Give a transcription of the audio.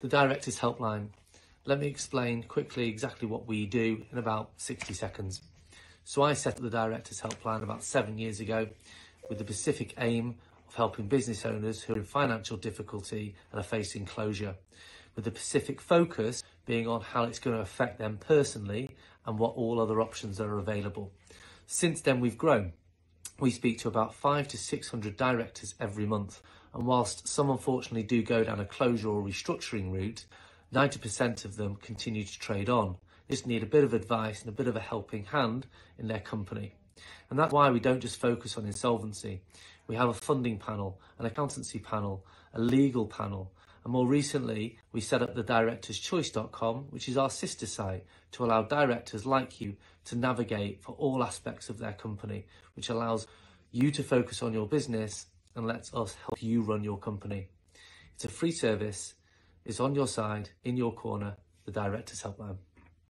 The Directors Helpline. Let me explain quickly exactly what we do in about 60 seconds. So I set up the Directors Helpline about seven years ago with the specific aim of helping business owners who are in financial difficulty and are facing closure, with the specific focus being on how it's going to affect them personally and what all other options are available. Since then, we've grown. We speak to about five to 600 directors every month. And whilst some unfortunately do go down a closure or restructuring route, 90% of them continue to trade on. Just need a bit of advice and a bit of a helping hand in their company. And that's why we don't just focus on insolvency. We have a funding panel, an accountancy panel, a legal panel, and more recently, we set up the directorschoice.com, which is our sister site, to allow directors like you to navigate for all aspects of their company, which allows you to focus on your business and lets us help you run your company. It's a free service, it's on your side, in your corner, the Directors Helpline.